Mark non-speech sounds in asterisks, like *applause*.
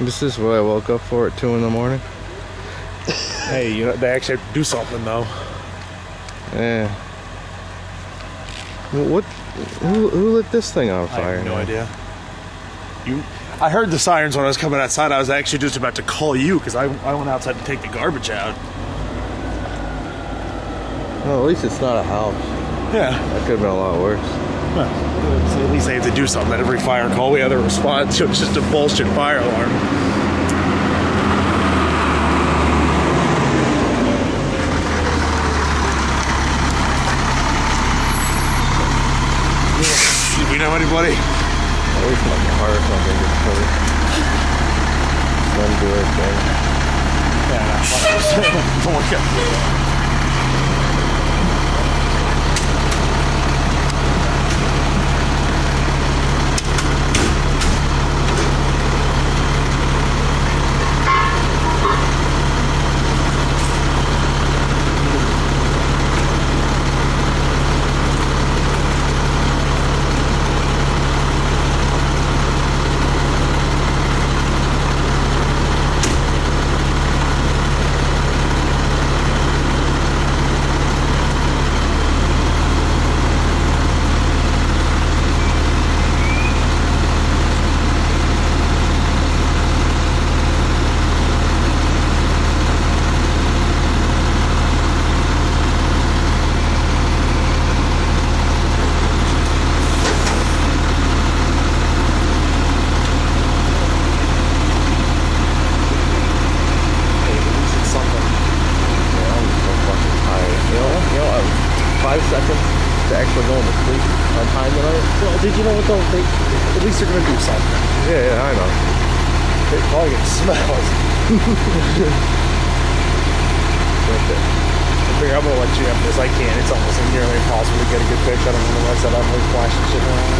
This is what I woke up for at 2 in the morning. *laughs* Hey, you know, they actually have to do something though. Yeah. What? Who, who lit this thing on I fire? have no now? idea. You, I heard the sirens when I was coming outside. I was actually just about to call you because I, I went outside to take the garbage out. Well, at least it's not a house. Yeah. That could have been a lot worse. Well, at least they have to do something. At every fire call, we have to respond *laughs* to it's just a bullshit fire alarm. Do we *laughs* know anybody? My car or something gets covered. 'em do thing. Yeah, no, worry. Hey, at least it's something. Yeah, I'm so fucking tired. You know, you know, uh, five seconds to actually going to sleep on time tonight. Well, did you know what though? They, at least they're gonna do something. Yeah, yeah, I know. They probably get smells. *laughs* That's. I figure I'm gonna let you have this. I can't. It's almost nearly impossible to get a good picture. I don't know why I said I'm like flashing shit around.